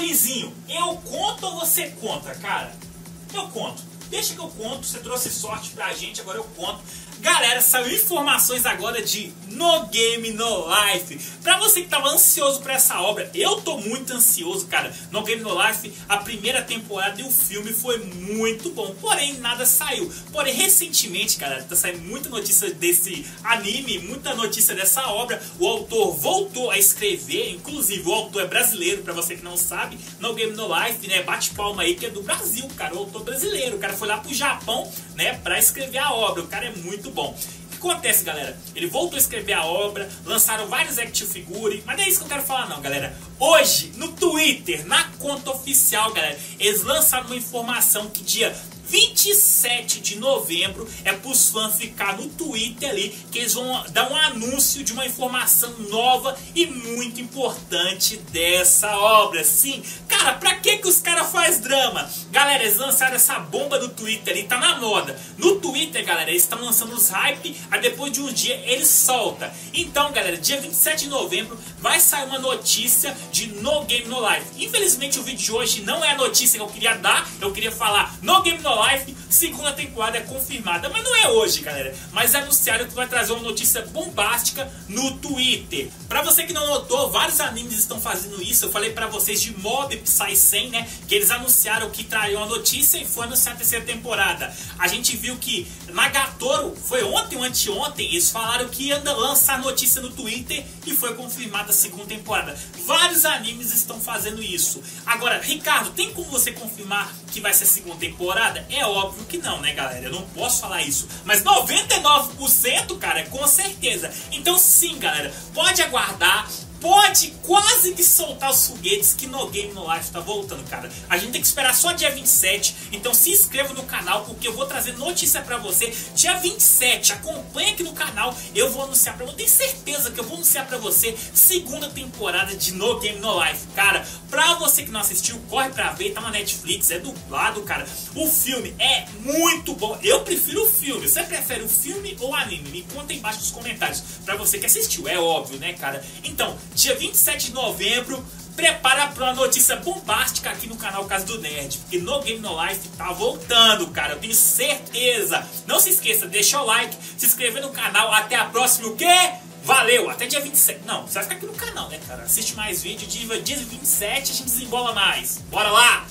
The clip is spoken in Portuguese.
Alinzinho, eu conto ou você conta, cara? Eu conto. Deixa que eu conto, você trouxe sorte pra gente, agora eu conto. Galera, saiu informações agora de No Game No Life. Pra você que tava ansioso pra essa obra, eu tô muito ansioso, cara. No Game No Life, a primeira temporada e o filme foi muito bom. Porém, nada saiu. Porém, recentemente, galera, tá saindo muita notícia desse anime, muita notícia dessa obra. O autor voltou a escrever, inclusive o autor é brasileiro, pra você que não sabe. No Game No Life, né? Bate palma aí que é do Brasil, cara. O autor brasileiro. Cara foi lá pro Japão, né, pra escrever a obra. O cara é muito bom. Acontece, galera? Ele voltou a escrever a obra, lançaram vários action figure, mas não é isso que eu quero falar não, galera. Hoje, no Twitter, na conta oficial, galera, eles lançaram uma informação que dia 27 de novembro é para os fãs ficar no Twitter ali que eles vão dar um anúncio de uma informação nova e muito importante dessa obra. Sim, cara, pra que que os caras faz drama? Galera, eles lançaram essa bomba no Twitter ali, tá na moda. No Twitter, galera, eles estão lançando os hype, aí depois de um dia eles solta. Então, galera, dia 27 de novembro vai sair uma notícia de No Game No Life. Infelizmente o vídeo de hoje não é a notícia que eu queria dar, eu queria falar No Game No Life, segunda temporada é confirmada. Mas não é hoje, galera. Mas anunciaram que vai trazer uma notícia bombástica no Twitter. Pra você que não notou, vários animes estão fazendo isso. Eu falei pra vocês de Mob Psy 100, né? Que eles anunciaram que trariam a notícia e foi anunciar a terceira temporada. A gente viu que Nagatoro, foi ontem ou anteontem, eles falaram que ia lançar notícia no Twitter e foi confirmada a segunda temporada. Vários animes estão fazendo isso. Agora, Ricardo, tem como você confirmar que vai ser a segunda temporada? É óbvio que não, né, galera? Eu não posso falar isso. Mas 99%, cara, com certeza. Então, sim, galera, pode aguardar pode quase que soltar os foguetes que No Game No Life tá voltando, cara. A gente tem que esperar só dia 27, então se inscreva no canal porque eu vou trazer notícia pra você dia 27. Acompanha aqui no canal, eu vou anunciar pra você. Tenho certeza que eu vou anunciar pra você segunda temporada de No Game No Life. Cara, pra você que não assistiu, corre pra ver, tá na Netflix, é dublado, cara. O filme é muito bom. Eu prefiro o filme. Você prefere o filme ou o anime? Me conta aí embaixo nos comentários. Pra você que assistiu, é óbvio, né, cara? Então, dia 27 de novembro, prepara para uma notícia bombástica aqui no canal Casa do Nerd, porque No Game No Life tá voltando, cara, eu tenho certeza. Não se esqueça, deixa o like, se inscrever no canal, até a próxima, o quê? Valeu, até dia 27. Não, você vai ficar aqui no canal, né, cara? Assiste mais vídeo, dia 27 a gente desembola mais. Bora lá!